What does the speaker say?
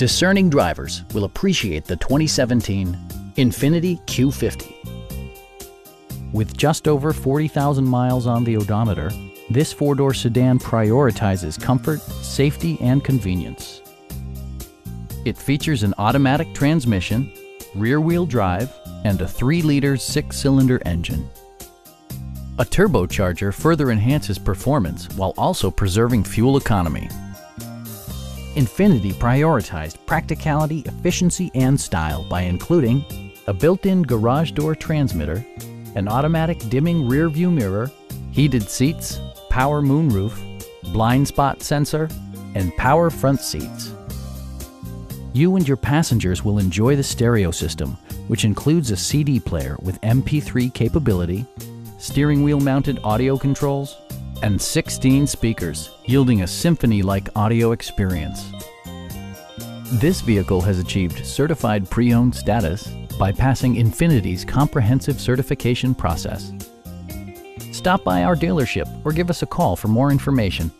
Discerning drivers will appreciate the 2017 Infiniti Q50. With just over 40,000 miles on the odometer, this four-door sedan prioritizes comfort, safety, and convenience. It features an automatic transmission, rear-wheel drive, and a 3-liter six-cylinder engine. A turbocharger further enhances performance while also preserving fuel economy. Infiniti prioritized practicality, efficiency, and style by including a built-in garage door transmitter, an automatic dimming rear view mirror, heated seats, power moonroof, blind spot sensor, and power front seats. You and your passengers will enjoy the stereo system, which includes a CD player with MP3 capability, steering wheel mounted audio controls, and 16 speakers, yielding a symphony-like audio experience. This vehicle has achieved certified pre-owned status by passing Infiniti's comprehensive certification process. Stop by our dealership or give us a call for more information.